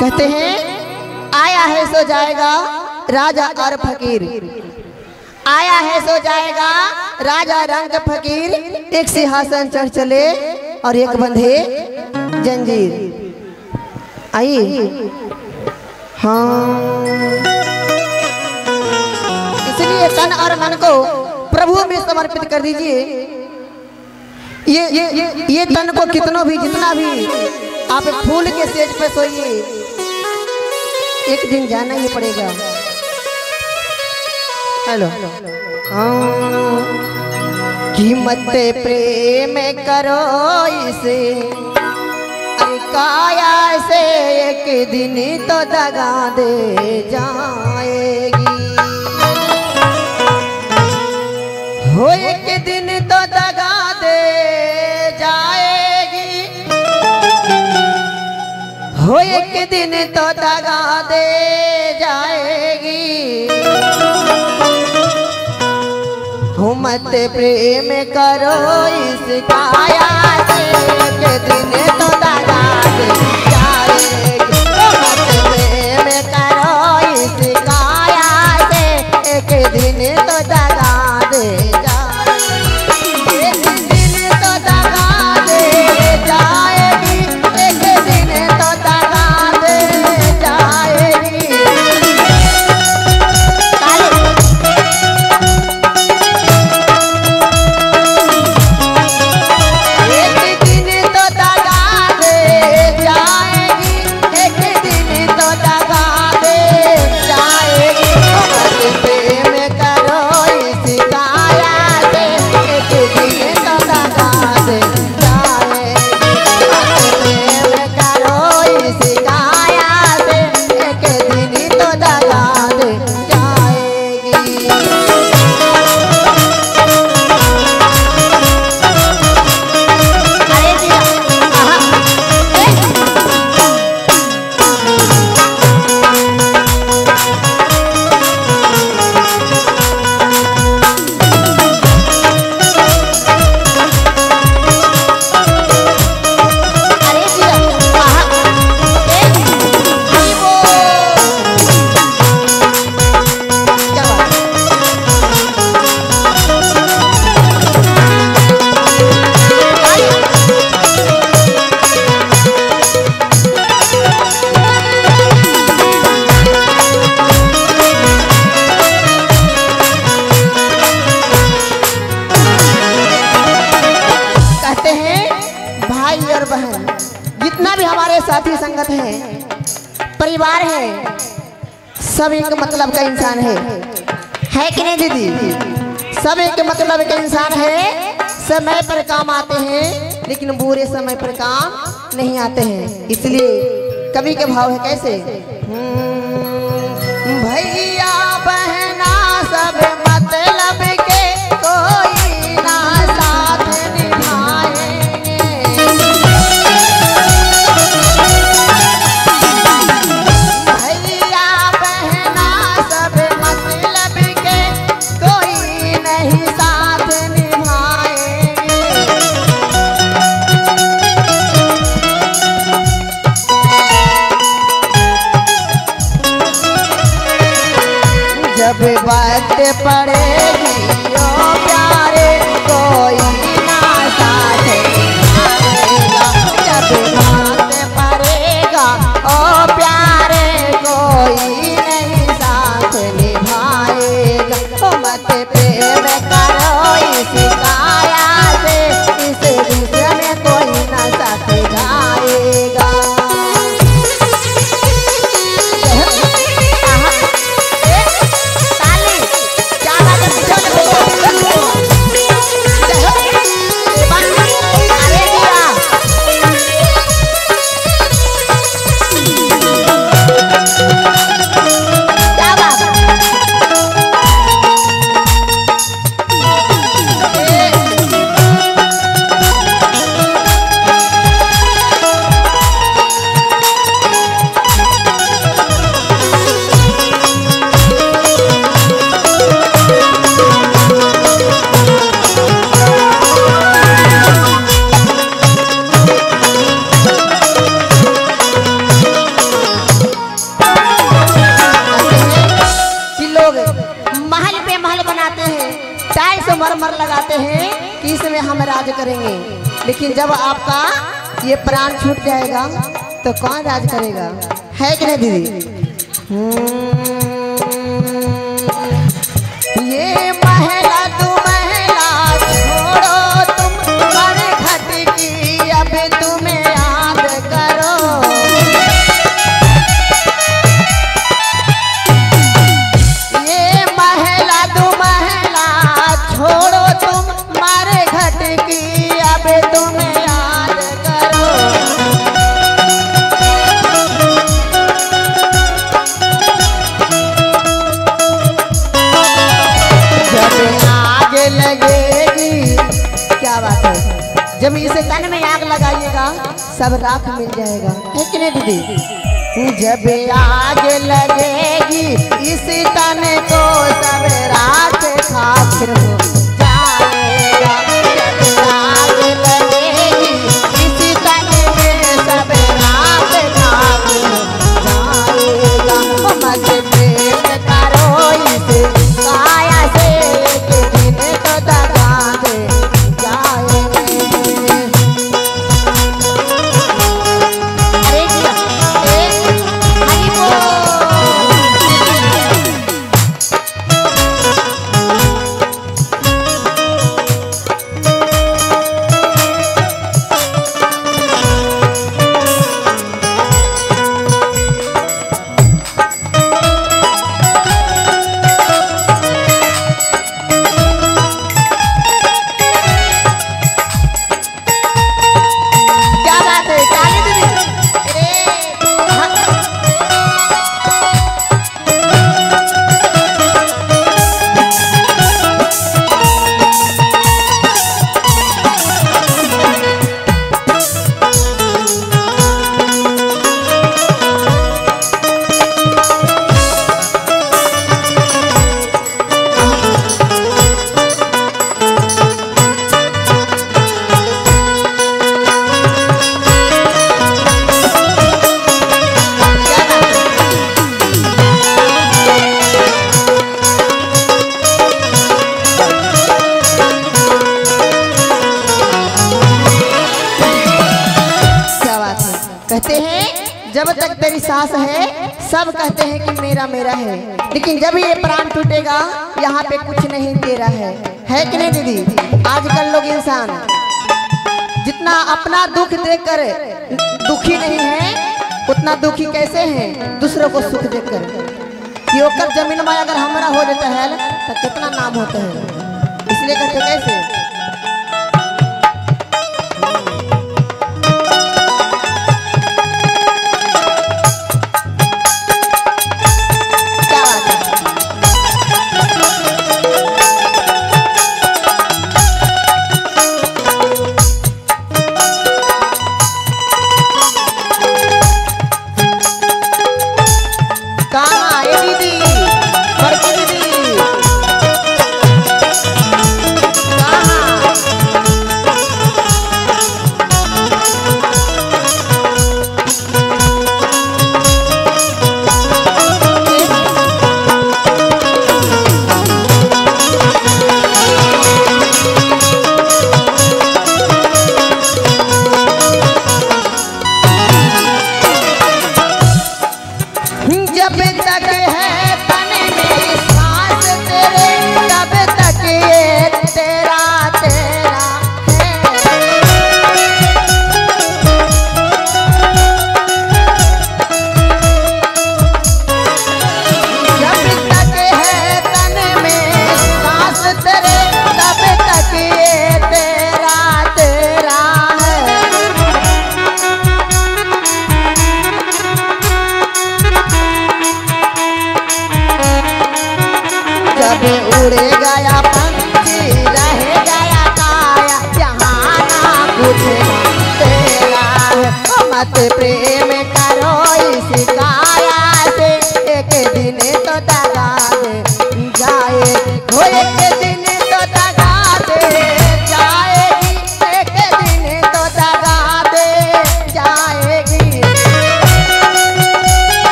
कहते हैं, आया है सो जाएगा राजा और फकीर। आया है सो जाएगा राजा रंग फकीर। एक सिंहासन चढ़ चले और एक बंधे जंजीर। आई? हाँ। इसलिए तन और मन को प्रभु में समर्पित कर दीजिए। ये ये ये तन को कितनों भी, जितना भी आप फूल के सेज पे सोइए एक दिन जाना ही पड़ेगा। हेलो। कीमत प्रेम करो इसे। काया से एक दिन तो दगा दे जाएगी। हो एक दिन हो एक दिन तो दगा दे जाएगी। मत प्रेम करो इस काया से, एक दिन तो दगा दे जाएगी। सब एक मतलब का इंसान है। है कि नहीं दीदी? सब एक मतलब का इंसान है। समय पर काम आते हैं लेकिन बुरे समय पर काम नहीं आते हैं। इसलिए कवि के भाव है कैसे? हम्म, भैया बहना जब बात पड़ेगी, ओ प्यारे, कोई ना साथ जब बात पड़ेगा, ओ प्यारे, कोई नहीं साथ निभाएगा। मत हैं कि इसमें हम राज करेंगे। लेकिन जब आपका ये प्राण छूट जाएगा तो कौन राज करेगा? है कि नहीं दीदी? हम्म। जब इसे तन में आग लगाइएगा, सब राख मिल जाएगा। है दीदी? जब आग लगेगी, इस तन को सब राख खातिर सांस है, सब कहते हैं कि मेरा मेरा है। लेकिन जब ये प्राण टूटेगा, यहाँ पे कुछ नहीं तेरा है। है कि नहीं दीदी? आजकल लोग इंसान जितना अपना दुख देखकर दुखी नहीं है, उतना दुखी कैसे हैं? दूसरों को सुख ओकर ज़मीन में अगर हमारा हो जाता है तो कितना नाम होता है? इसलिए कहते कैसे?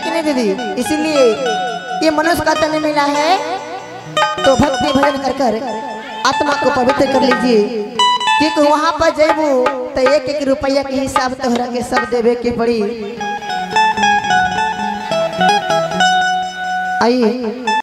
कि नहीं दीदी? इसीलिए ये मनुष्य का तन मिला है। तो भक्ति भजन कर कर आत्मा को पवित्र कर लीजिए। क्योंकि वहाँ पर जेबू तो एक एक रुपया के हिसाब तोहरा के सब देवे के पड़ी। आई